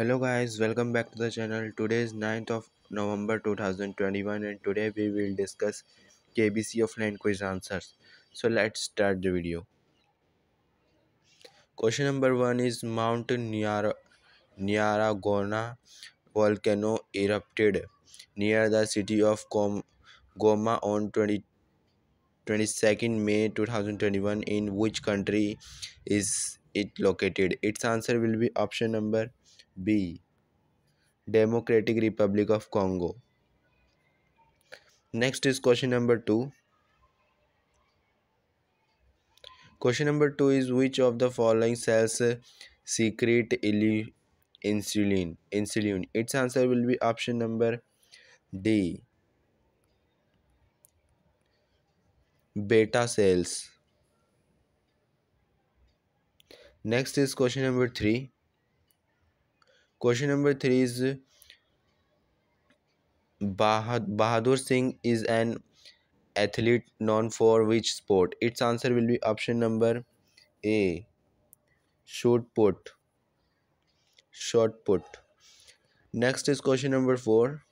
hello guys welcome back to the channel. Today is 9th of november 2021 and today we will discuss kbc offline quiz answers. So let's start the video. Question number one is mount Nyara, Nyiragongo volcano erupted near the city of Com goma on 20 22nd may 2021 in which country is it located? Its answer will be option number B. Democratic Republic of Congo. Next is question number 2. Question number 2 is which of the following cells secrete insulin? Insulin. Its answer will be option number D. Beta cells. Next is question number 3 Question number three is Bahadur Singh is an athlete known for which sport? Its answer will be option number A. Shot put. Shot put. Next is question number four.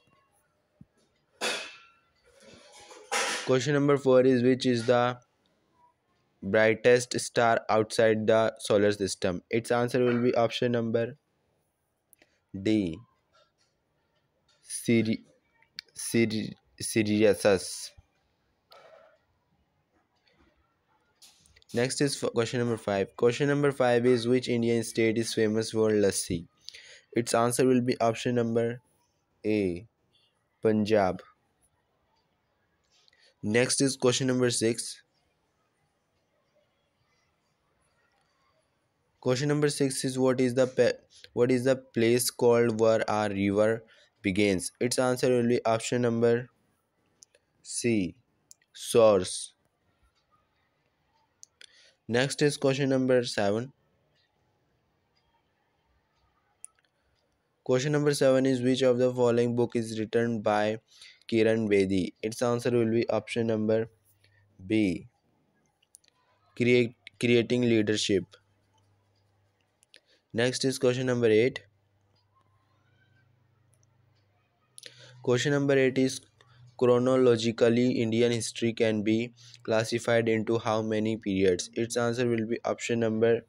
Question number four is which is the brightest star outside the solar system? Its answer will be option number D. Siri, Siri, Sirius. Next is question number 5. Question number 5 is which Indian state is famous for lassi? Its answer will be option number A. Punjab. Next is question number 6. Question number 6 is what is the what is the place called where a river begins? Its answer will be option number C. Source. Next is question number 7. Question number 7 is which of the following book is written by Kiran Bedi? Its answer will be option number B. Create, creating leadership. Next is question number 8. Question number 8 is chronologically Indian history can be classified into how many periods? Its answer will be option number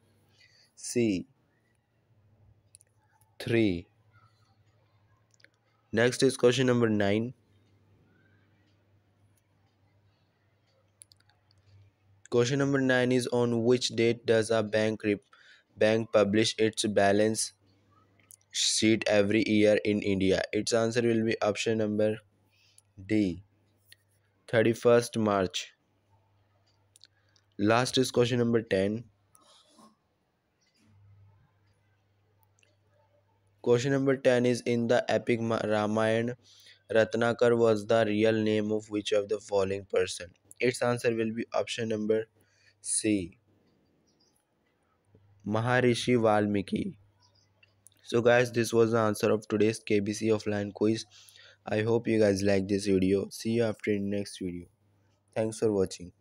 C. 3. Next is question number 9. Question number 9 is on which date does a bank bank publish its balance sheet every year in India? Its answer will be option number D. 31st March. Last is question number 10. Question number 10 is in the epic Ramayana, Ratnakar was the real name of which of the following person? Its answer will be option number C. Maharishi Valmiki. So guys, this was the answer of today's KBC offline quiz. I hope you guys like this video. See you after in next video. Thanks for watching.